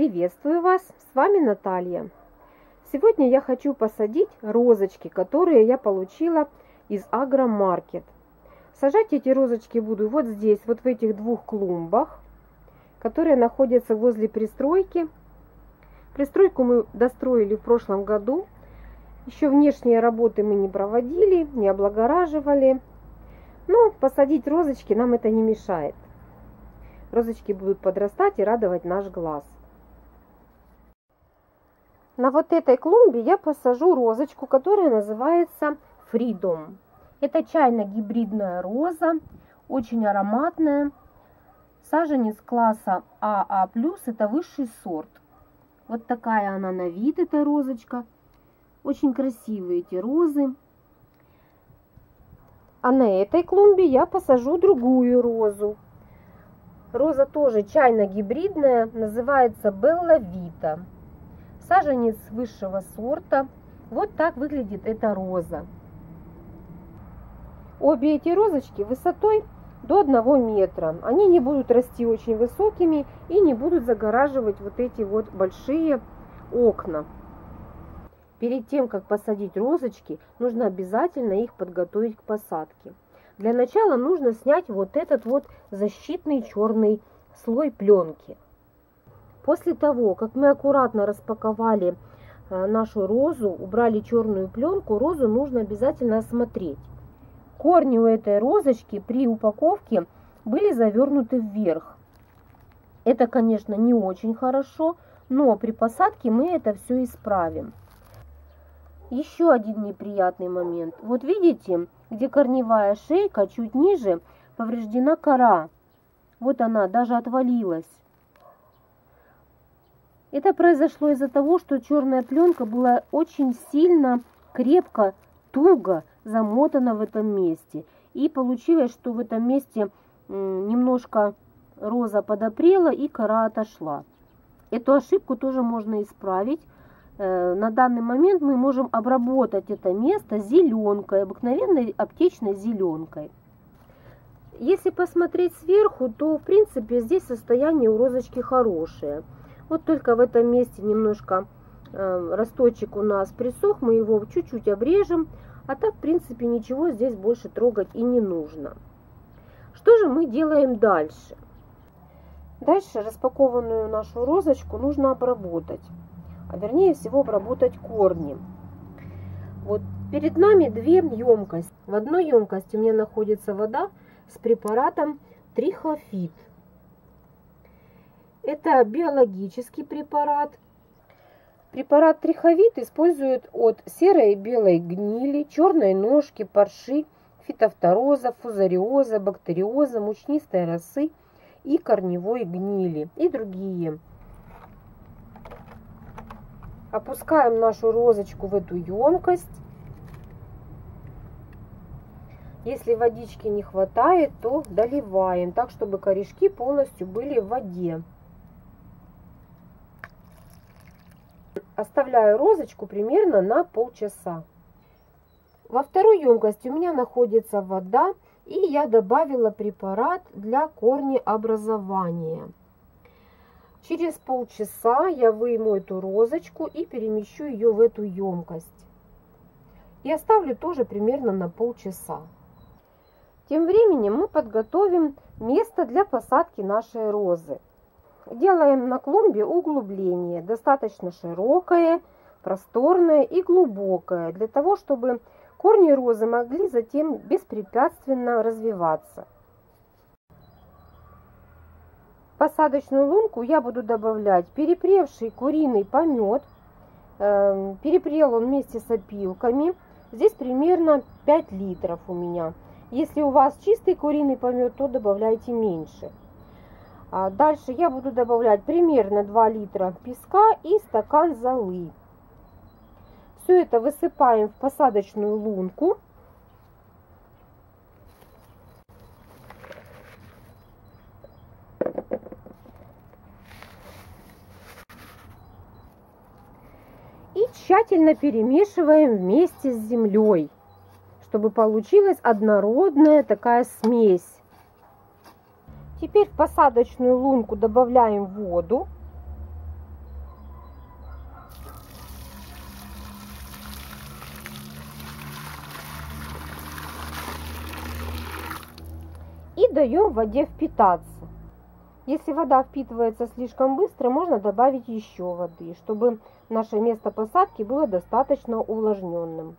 Приветствую вас! С вами Наталья. Сегодня я хочу посадить розочки, которые я получила из Агромаркет. Сажать эти розочки буду вот здесь, вот в этих двух клумбах, которые находятся возле пристройки. Пристройку мы достроили в прошлом году. Еще внешние работы мы не проводили, не облагораживали. Но посадить розочки нам это не мешает. Розочки будут подрастать и радовать наш глаз. На вот этой клумбе я посажу розочку, которая называется Freedom. Это чайно-гибридная роза, очень ароматная. Саженец класса АА+, это высший сорт. Вот такая она на вид, эта розочка. Очень красивые эти розы. А на этой клумбе я посажу другую розу. Роза тоже чайно-гибридная, называется Белла Вита. Саженец высшего сорта. Вот так выглядит эта роза. Обе эти розочки высотой до 1 метра. Они не будут расти очень высокими и не будут загораживать вот эти вот большие окна. Перед тем, как посадить розочки, нужно обязательно их подготовить к посадке. Для начала нужно снять вот этот вот защитный черный слой пленки. После того, как мы аккуратно распаковали э, нашу розу, убрали черную пленку, розу нужно обязательно осмотреть. Корни у этой розочки при упаковке были завернуты вверх. Это, конечно, не очень хорошо, но при посадке мы это все исправим. Еще один неприятный момент. Вот видите, где корневая шейка чуть ниже повреждена кора. Вот она даже отвалилась. Это произошло из-за того, что черная пленка была очень сильно, крепко, туго замотана в этом месте. И получилось, что в этом месте немножко роза подопрела и кора отошла. Эту ошибку тоже можно исправить. Э, на данный момент мы можем обработать это место зеленкой, обыкновенной аптечной зеленкой. Если посмотреть сверху, то в принципе здесь состояние у розочки хорошее. Вот только в этом месте немножко э, росточек у нас присох, мы его чуть-чуть обрежем, а так, в принципе, ничего здесь больше трогать и не нужно. Что же мы делаем дальше? Дальше распакованную нашу розочку нужно обработать, а вернее всего обработать корни. Вот перед нами две емкости. В одной емкости у меня находится вода с препаратом трихофит. Это биологический препарат. Препарат триховит используют от серой и белой гнили, черной ножки, парши, фитофтороза, фузариоза, бактериоза, мучнистой росы и корневой гнили и другие. Опускаем нашу розочку в эту емкость. Если водички не хватает, то доливаем так, чтобы корешки полностью были в воде. Оставляю розочку примерно на полчаса. Во второй емкости у меня находится вода, и я добавила препарат для корнеобразования. Через полчаса я выйму эту розочку и перемещу ее в эту емкость. И оставлю тоже примерно на полчаса. Тем временем мы подготовим место для посадки нашей розы. Делаем на клумбе углубление, достаточно широкое, просторное и глубокое, для того, чтобы корни розы могли затем беспрепятственно развиваться. Посадочную лунку я буду добавлять перепревший куриный помет. Эм, перепрел он вместе с опилками. Здесь примерно 5 литров у меня. Если у вас чистый куриный помет, то добавляйте меньше. А дальше я буду добавлять примерно 2 литра песка и стакан золы. Все это высыпаем в посадочную лунку. И тщательно перемешиваем вместе с землей, чтобы получилась однородная такая смесь. Теперь в посадочную лунку добавляем воду. И даем воде впитаться. Если вода впитывается слишком быстро, можно добавить еще воды, чтобы наше место посадки было достаточно увлажненным.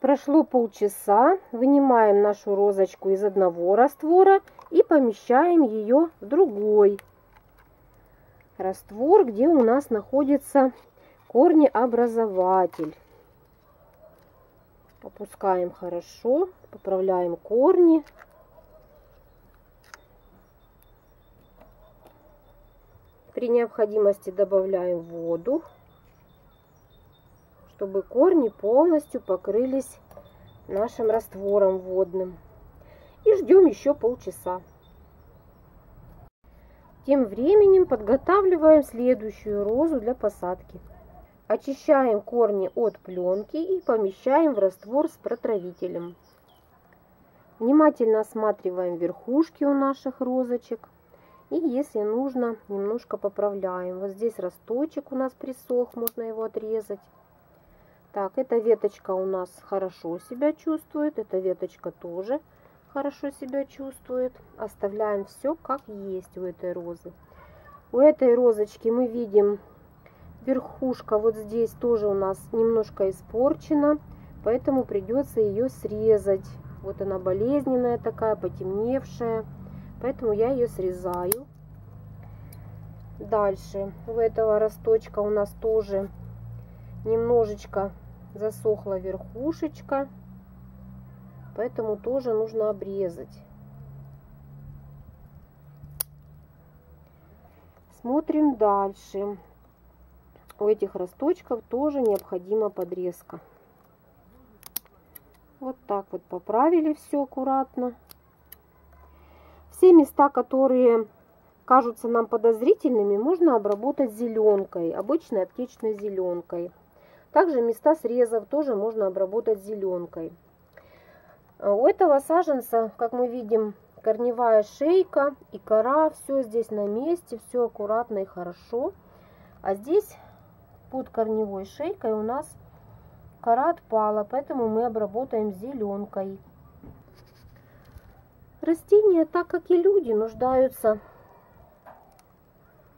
Прошло полчаса, вынимаем нашу розочку из одного раствора и помещаем ее в другой раствор, где у нас находится корнеобразователь. Опускаем хорошо, поправляем корни. При необходимости добавляем воду, чтобы корни полностью покрылись нашим раствором водным. И ждем еще полчаса. Тем временем подготавливаем следующую розу для посадки. Очищаем корни от пленки и помещаем в раствор с протравителем. Внимательно осматриваем верхушки у наших розочек. И если нужно, немножко поправляем. Вот здесь росточек у нас присох, можно его отрезать. Так, эта веточка у нас хорошо себя чувствует, эта веточка тоже хорошо себя чувствует. Оставляем все как есть у этой розы. У этой розочки мы видим верхушка вот здесь тоже у нас немножко испорчена, поэтому придется ее срезать. Вот она болезненная такая, потемневшая, поэтому я ее срезаю. Дальше у этого росточка у нас тоже немножечко засохла верхушечка, поэтому тоже нужно обрезать. Смотрим дальше у этих росточков тоже необходима подрезка. Вот так вот поправили все аккуратно. Все места, которые кажутся нам подозрительными, можно обработать зеленкой, обычной аптечной зеленкой. Также места срезов тоже можно обработать зеленкой. У этого саженца, как мы видим, корневая шейка и кора, все здесь на месте, все аккуратно и хорошо. А здесь под корневой шейкой у нас кора отпала, поэтому мы обработаем зеленкой. Растения, так как и люди, нуждаются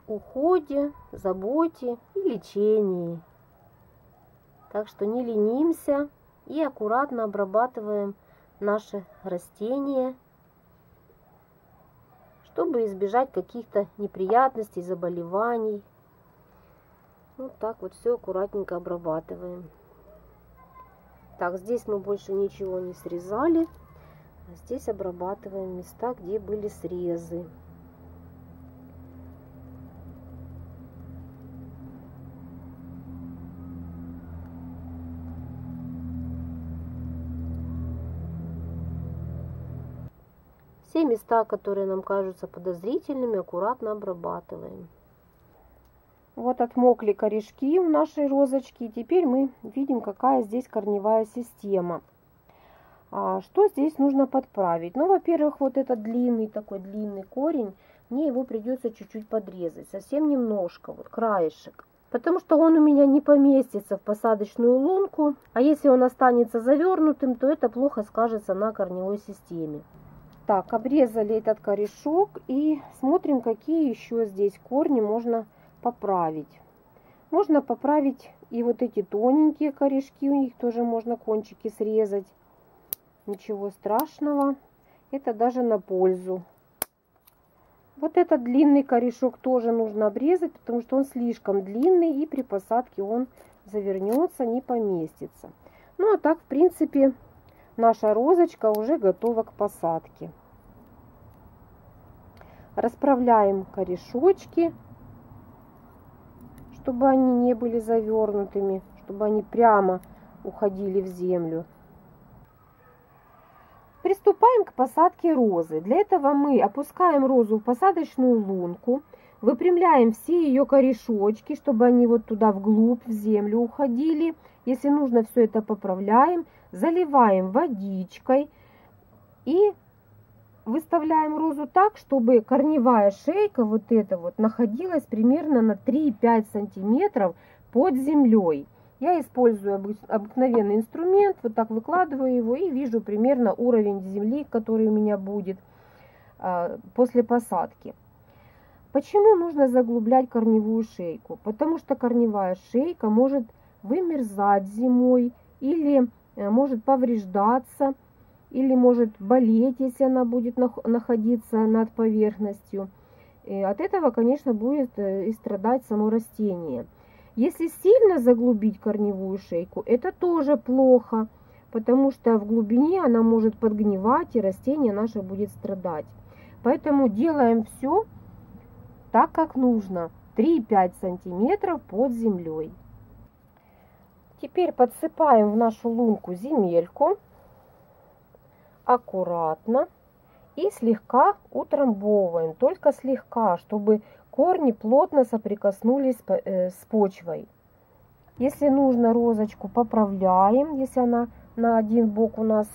в уходе, заботе и лечении. Так что не ленимся и аккуратно обрабатываем наши растения, чтобы избежать каких-то неприятностей, заболеваний. Вот так вот все аккуратненько обрабатываем. Так, здесь мы больше ничего не срезали. А здесь обрабатываем места, где были срезы. Все места, которые нам кажутся подозрительными, аккуратно обрабатываем. Вот отмокли корешки у нашей розочки. И теперь мы видим, какая здесь корневая система. А что здесь нужно подправить? Ну, во-первых, вот этот длинный такой длинный корень, мне его придется чуть-чуть подрезать, совсем немножко, вот краешек. Потому что он у меня не поместится в посадочную лунку, а если он останется завернутым, то это плохо скажется на корневой системе. Так, обрезали этот корешок и смотрим, какие еще здесь корни можно поправить. Можно поправить и вот эти тоненькие корешки, у них тоже можно кончики срезать. Ничего страшного, это даже на пользу. Вот этот длинный корешок тоже нужно обрезать, потому что он слишком длинный и при посадке он завернется, не поместится. Ну а так, в принципе, наша розочка уже готова к посадке. Расправляем корешочки чтобы они не были завернутыми, чтобы они прямо уходили в землю. Приступаем к посадке розы. Для этого мы опускаем розу в посадочную лунку, выпрямляем все ее корешочки, чтобы они вот туда вглубь, в землю уходили. Если нужно, все это поправляем, заливаем водичкой и выставляем розу так, чтобы корневая шейка вот эта вот находилась примерно на 3-5 сантиметров под землей. Я использую обыкновенный инструмент, вот так выкладываю его и вижу примерно уровень земли, который у меня будет. а, после посадки. Почему нужно заглублять корневую шейку? Потому что корневая шейка может вымерзать зимой или э, может повреждаться, или может болеть, если она будет находиться над поверхностью. И от этого, конечно, будет э, и страдать само растение. Если сильно заглубить корневую шейку, это тоже плохо, потому что в глубине она может подгнивать, и растение наше будет страдать. Поэтому делаем все так, как нужно. 3-5 сантиметров под землей. Теперь подсыпаем в нашу лунку земельку аккуратно и слегка утрамбовываем, только слегка, чтобы корни плотно соприкоснулись э, с почвой. Если нужно розочку, поправляем, если она на один бок у нас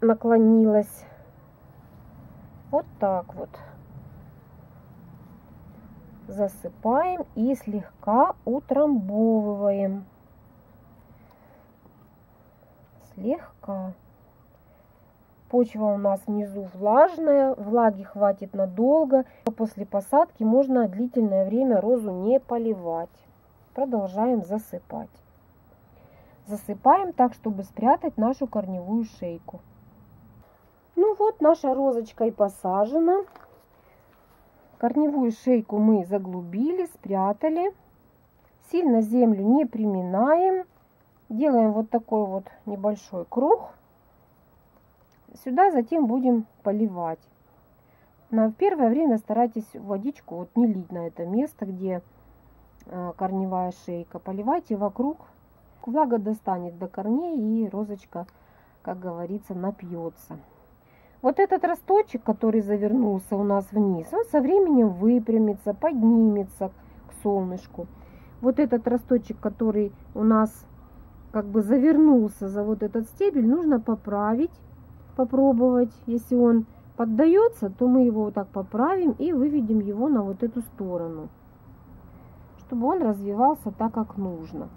наклонилась. Вот так вот. Засыпаем и слегка утрамбовываем. Слегка. Почва у нас внизу влажная, влаги хватит надолго. После посадки можно длительное время розу не поливать. Продолжаем засыпать. Засыпаем так, чтобы спрятать нашу корневую шейку. Ну вот, наша розочка и посажена. Корневую шейку мы заглубили, спрятали. Сильно землю не приминаем. Делаем вот такой вот небольшой круг. Сюда затем будем поливать. На первое время старайтесь водичку вот не лить на это место, где э, корневая шейка. Поливайте вокруг. Влага достанет до корней и розочка, как говорится, напьется. Вот этот росточек, который завернулся у нас вниз, он со временем выпрямится, поднимется к солнышку. Вот этот росточек, который у нас как бы завернулся за вот этот стебель, нужно поправить попробовать. Если он поддается, то мы его вот так поправим и выведем его на вот эту сторону, чтобы он развивался так, как нужно.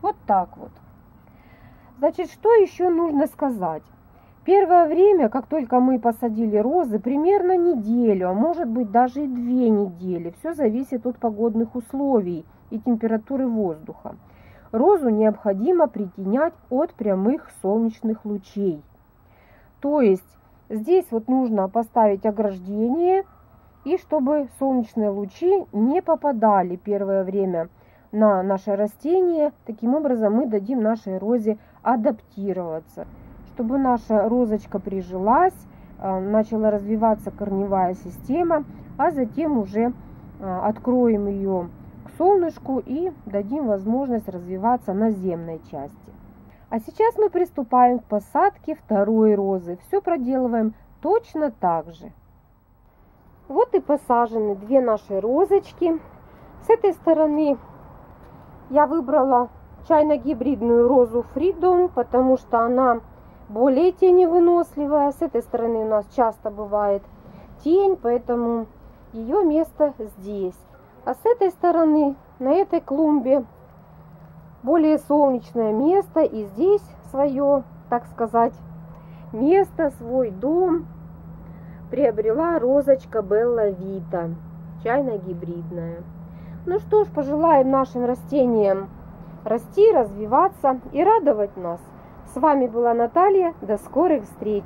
Вот так вот. Значит, что еще нужно сказать? Первое время, как только мы посадили розы, примерно неделю, а может быть даже и две недели. Все зависит от погодных условий и температуры воздуха розу необходимо притенять от прямых солнечных лучей. То есть здесь вот нужно поставить ограждение, и чтобы солнечные лучи не попадали первое время на наше растение. Таким образом мы дадим нашей розе адаптироваться. Чтобы наша розочка прижилась, э, начала развиваться корневая система, а затем уже э, откроем ее солнышку и дадим возможность развиваться наземной части. А сейчас мы приступаем к посадке второй розы. Все проделываем точно так же. Вот и посажены две наши розочки. С этой стороны я выбрала чайно-гибридную розу Freedom, потому что она более теневыносливая. С этой стороны у нас часто бывает тень, поэтому ее место здесь. А с этой стороны, на этой клумбе, более солнечное место. И здесь свое, так сказать, место, свой дом приобрела розочка Белла Вита, чайно-гибридная. Ну что ж, пожелаем нашим растениям расти, развиваться и радовать нас. С вами была Наталья. До скорых встреч!